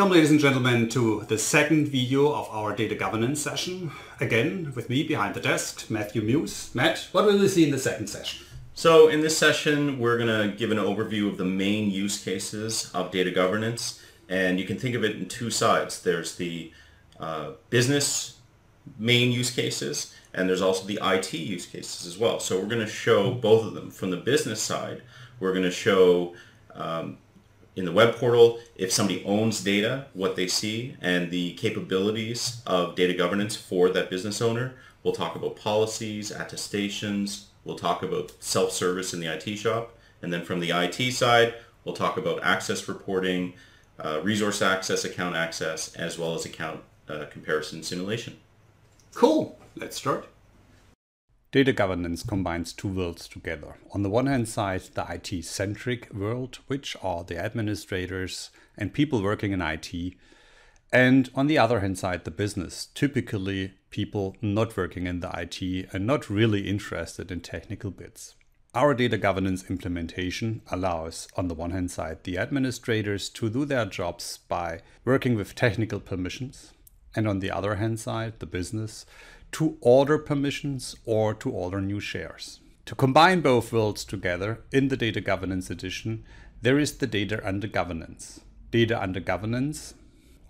Welcome ladies and gentlemen to the second video of our data governance session. Again, with me behind the desk, Matthew Muse. Matt, what will we see in the second session? So in this session, we're going to give an overview of the main use cases of data governance. And you can think of it in two sides. There's the uh, business main use cases, and there's also the IT use cases as well. So we're going to show both of them. From the business side, we're going to show um, in the web portal, if somebody owns data, what they see, and the capabilities of data governance for that business owner. We'll talk about policies, attestations. We'll talk about self-service in the IT shop. And then from the IT side, we'll talk about access reporting, uh, resource access, account access, as well as account uh, comparison simulation. Cool. Let's start. Data governance combines two worlds together. On the one hand side, the IT-centric world, which are the administrators and people working in IT. And on the other hand side, the business, typically people not working in the IT and not really interested in technical bits. Our data governance implementation allows, on the one hand side, the administrators to do their jobs by working with technical permissions, and on the other hand side, the business to order permissions or to order new shares. To combine both worlds together in the Data Governance Edition, there is the Data Under Governance. Data Under Governance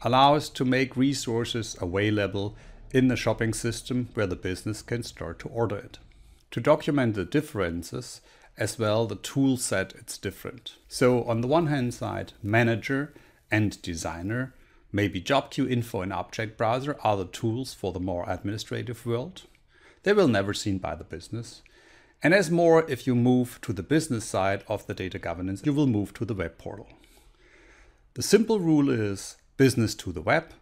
allows to make resources available in the shopping system where the business can start to order it. To document the differences, as well the tool set it's different. So on the one hand side, manager and designer Maybe job queue info and object browser are the tools for the more administrative world. They will never seen by the business. And as more, if you move to the business side of the data governance, you will move to the web portal. The simple rule is business to the web,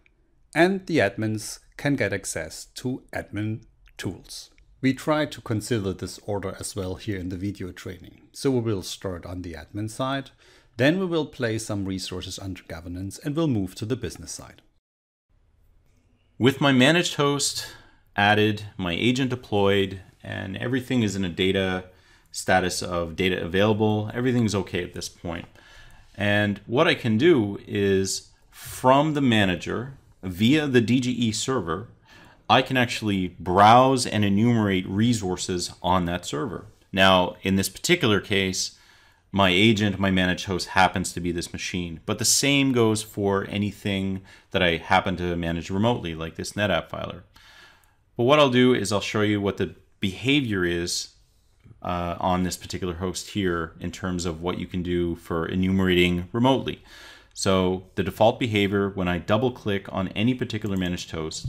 and the admins can get access to admin tools. We try to consider this order as well here in the video training. So we will start on the admin side, then we will place some resources under governance and we'll move to the business side. With my managed host added, my agent deployed, and everything is in a data status of data available, everything's okay at this point. And what I can do is from the manager via the DGE server, I can actually browse and enumerate resources on that server. Now, in this particular case, my agent, my managed host happens to be this machine. But the same goes for anything that I happen to manage remotely, like this NetApp filer. But what I'll do is I'll show you what the behavior is uh, on this particular host here in terms of what you can do for enumerating remotely. So the default behavior when I double click on any particular managed host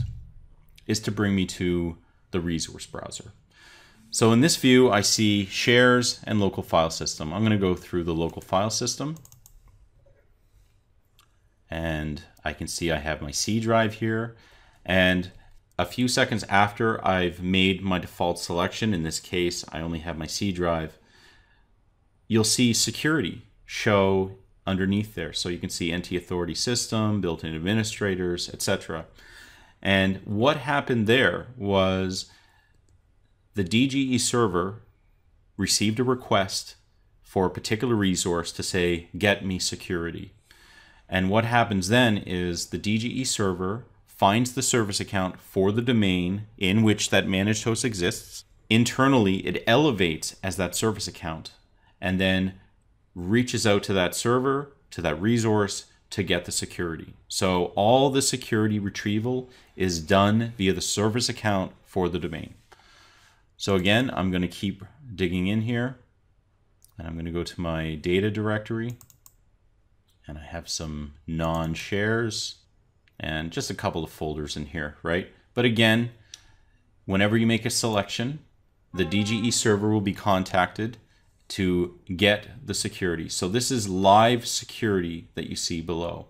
is to bring me to the resource browser. So in this view, I see shares and local file system. I'm going to go through the local file system. And I can see I have my C drive here. And a few seconds after I've made my default selection, in this case, I only have my C drive, you'll see security show underneath there. So you can see NT Authority System, built-in administrators, etc. And what happened there was the DGE server received a request for a particular resource to say, get me security. And what happens then is the DGE server finds the service account for the domain in which that managed host exists. Internally, it elevates as that service account and then reaches out to that server, to that resource to get the security. So all the security retrieval is done via the service account for the domain. So again, I'm going to keep digging in here and I'm going to go to my data directory and I have some non-shares and just a couple of folders in here, right? But again, whenever you make a selection, the DGE server will be contacted to get the security. So this is live security that you see below.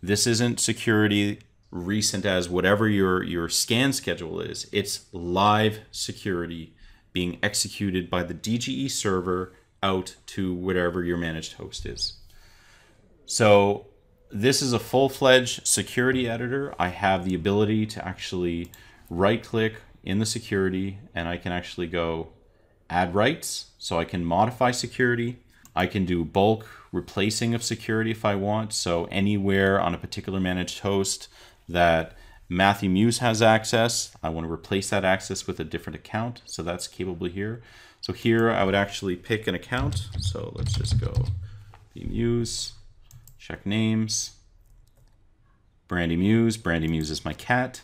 This isn't security recent as whatever your, your scan schedule is. It's live security being executed by the DGE server out to whatever your managed host is. So this is a full-fledged security editor. I have the ability to actually right-click in the security and I can actually go add rights. So I can modify security. I can do bulk replacing of security if I want. So anywhere on a particular managed host that Matthew Muse has access, I want to replace that access with a different account. So that's capable here. So here I would actually pick an account. So let's just go Muse, check names, Brandy Muse. Brandy Muse is my cat.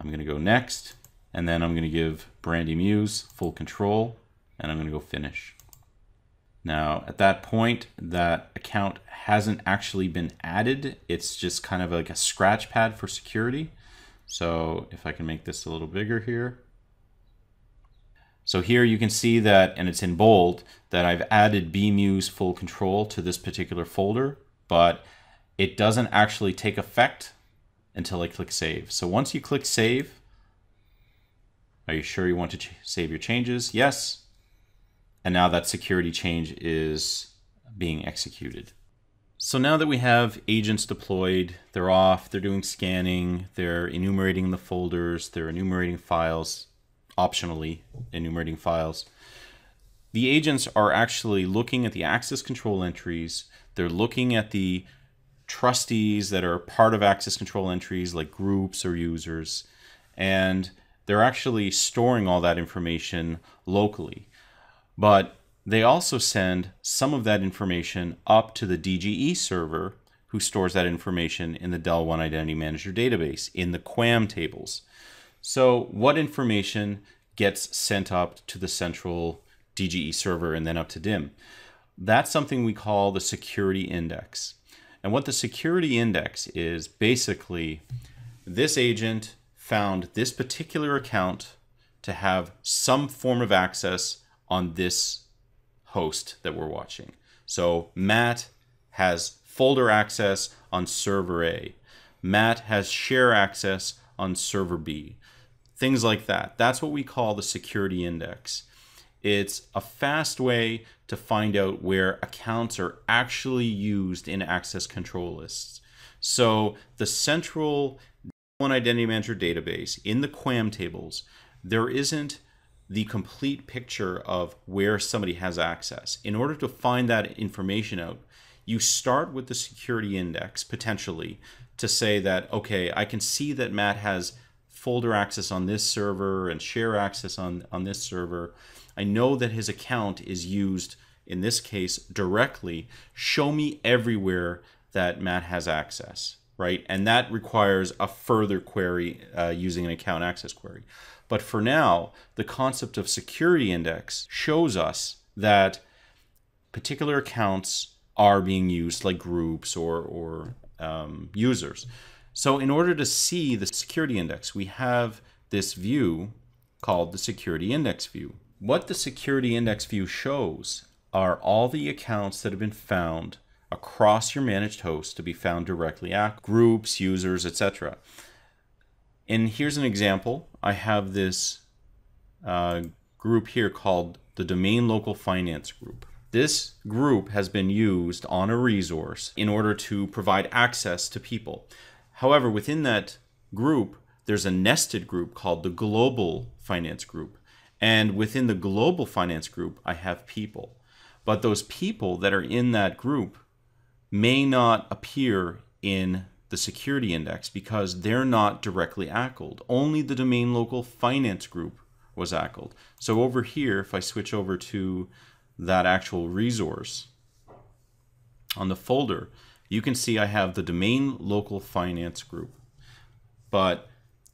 I'm going to go next, and then I'm going to give Brandy Muse full control, and I'm going to go finish. Now, at that point, that account hasn't actually been added. It's just kind of like a scratch pad for security. So if I can make this a little bigger here. So here you can see that, and it's in bold, that I've added bmuse full control to this particular folder, but it doesn't actually take effect until I click save. So once you click save, are you sure you want to save your changes? Yes. And now that security change is being executed. So now that we have agents deployed, they're off, they're doing scanning, they're enumerating the folders, they're enumerating files, optionally enumerating files. The agents are actually looking at the access control entries, they're looking at the trustees that are part of access control entries like groups or users, and they're actually storing all that information locally. But they also send some of that information up to the DGE server who stores that information in the Dell One Identity Manager database in the QAM tables. So what information gets sent up to the central DGE server and then up to DIM? That's something we call the security index. And what the security index is basically this agent found this particular account to have some form of access on this host that we're watching. So Matt has folder access on server A. Matt has share access on server B. Things like that. That's what we call the security index. It's a fast way to find out where accounts are actually used in access control lists. So the central one identity manager database in the QAM tables, there isn't the complete picture of where somebody has access. In order to find that information out, you start with the security index potentially to say that, okay, I can see that Matt has folder access on this server and share access on, on this server. I know that his account is used, in this case, directly. Show me everywhere that Matt has access, right? And that requires a further query uh, using an account access query. But for now, the concept of security index shows us that particular accounts are being used like groups or, or um, users. So in order to see the security index, we have this view called the security index view. What the security index view shows are all the accounts that have been found across your managed host to be found directly at groups, users, etc. And here's an example. I have this uh, group here called the Domain Local Finance Group. This group has been used on a resource in order to provide access to people. However, within that group, there's a nested group called the Global Finance Group. And within the Global Finance Group, I have people. But those people that are in that group may not appear in the security index because they're not directly ACLed. Only the domain local finance group was ACLed. So over here, if I switch over to that actual resource on the folder, you can see I have the domain local finance group, but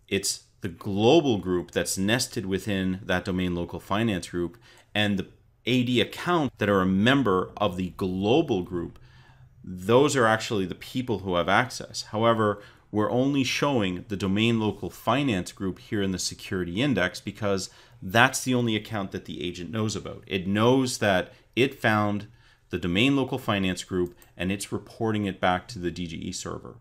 it's the global group that's nested within that domain local finance group and the AD account that are a member of the global group those are actually the people who have access. However, we're only showing the domain local finance group here in the security index because that's the only account that the agent knows about. It knows that it found the domain local finance group and it's reporting it back to the DGE server.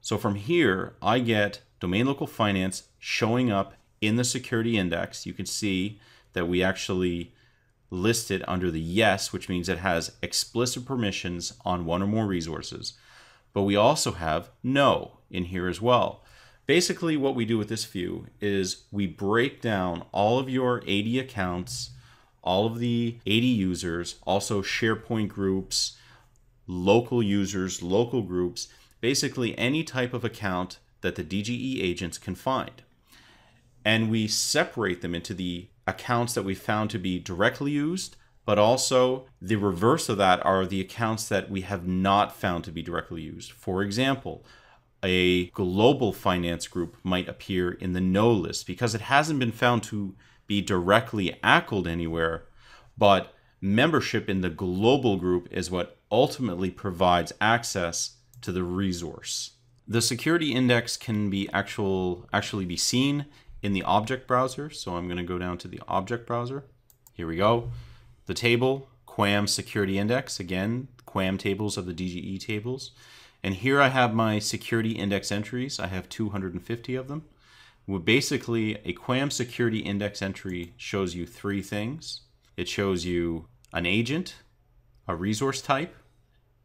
So from here, I get domain local finance showing up in the security index. You can see that we actually listed under the yes, which means it has explicit permissions on one or more resources. But we also have no in here as well. Basically, what we do with this view is we break down all of your AD accounts all of the AD users, also SharePoint groups, local users, local groups, basically any type of account that the DGE agents can find. And we separate them into the accounts that we found to be directly used, but also the reverse of that are the accounts that we have not found to be directly used. For example, a global finance group might appear in the no list because it hasn't been found to be directly ACLed anywhere, but membership in the global group is what ultimately provides access to the resource. The security index can be actual actually be seen in the object browser. So I'm going to go down to the object browser. Here we go. The table, QAM security index, again, QAM tables of the DGE tables. And here I have my security index entries. I have 250 of them. Well, basically, a QAM security index entry shows you three things. It shows you an agent, a resource type,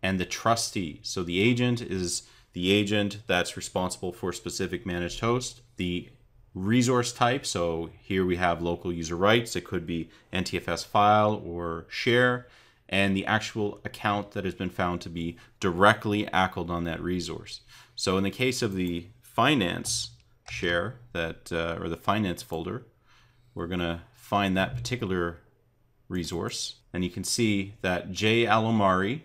and the trustee. So the agent is the agent that's responsible for specific managed host. The resource type, so here we have local user rights. It could be NTFS file or share and the actual account that has been found to be directly ACLed on that resource. So in the case of the finance share that uh, or the finance folder, we're going to find that particular resource and you can see that J Alomari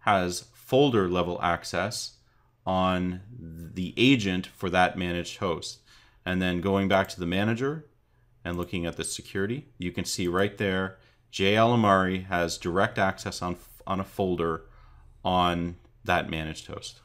has folder level access on the agent for that managed host. And then going back to the manager and looking at the security, you can see right there J. Alamari has direct access on, on a folder on that managed host.